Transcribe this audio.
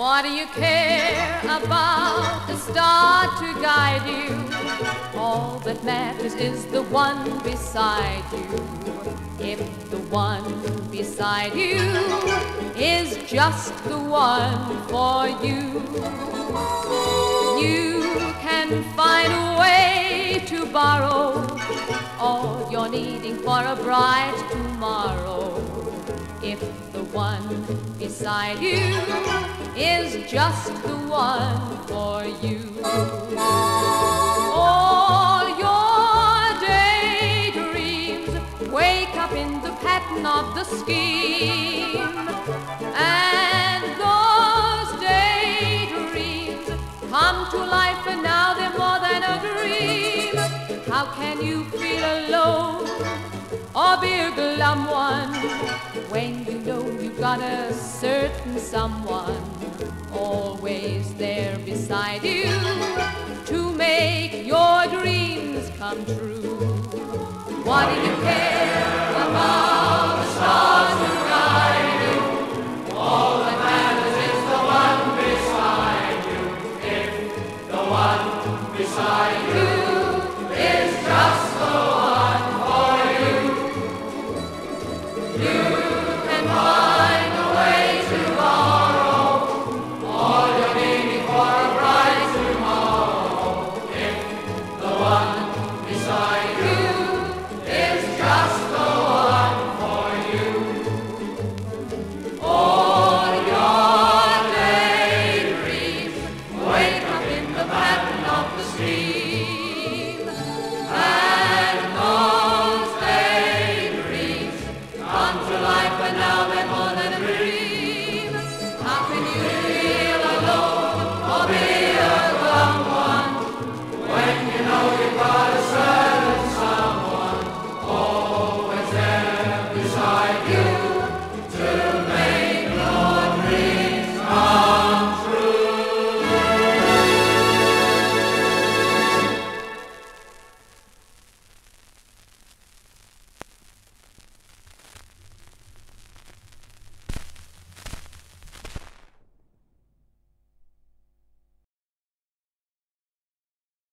What do you care about the star to guide you? All that matters is the one beside you. If the one beside you is just the one for you, you can find a way to borrow all you're needing for a bright tomorrow. If the one beside you is just the one for you. All your daydreams wake up in the pattern of the scheme. And those daydreams come to life and now they're more than a dream. How can you feel alone or be a glum one when you know you've got a certain someone always there beside you to make your dreams come true? What do you care